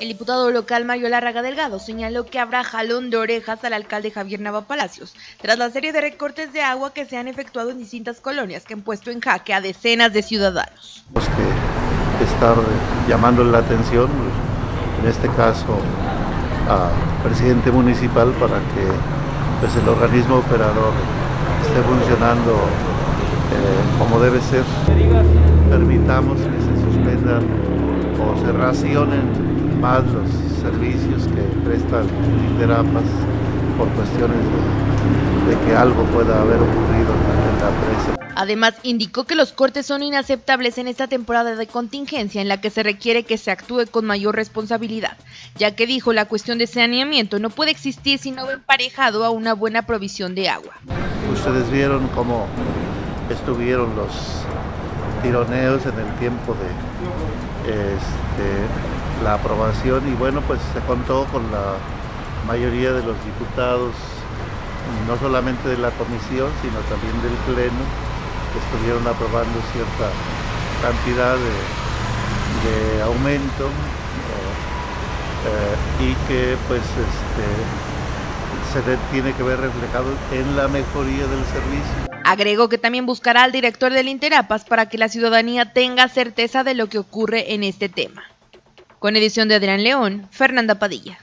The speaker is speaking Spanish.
El diputado local Mario Larraga Delgado señaló que habrá jalón de orejas al alcalde Javier Nava Palacios tras la serie de recortes de agua que se han efectuado en distintas colonias que han puesto en jaque a decenas de ciudadanos. Tenemos que estar llamándole la atención, en este caso al presidente municipal, para que pues, el organismo operador esté funcionando eh, como debe ser. Permitamos que se suspendan o se racionen más los servicios que prestan Interapas por cuestiones de, que algo pueda haber ocurrido en la presa. Además, indicó que los cortes son inaceptables en esta temporada de contingencia en la que se requiere que se actúe con mayor responsabilidad, ya que dijo la cuestión de saneamiento no puede existir si no va emparejado a una buena provisión de agua. Ustedes vieron cómo estuvieron los tironeos en el tiempo de este, la aprobación y bueno, pues se contó con la mayoría de los diputados, no solamente de la comisión, sino también del Pleno, que estuvieron aprobando cierta cantidad de, aumento eh, y que pues este, se tiene que ver reflejado en la mejoría del servicio. Agregó que también buscará al director del Interapas para que la ciudadanía tenga certeza de lo que ocurre en este tema. Con edición de Adrián León, Fernanda Padilla.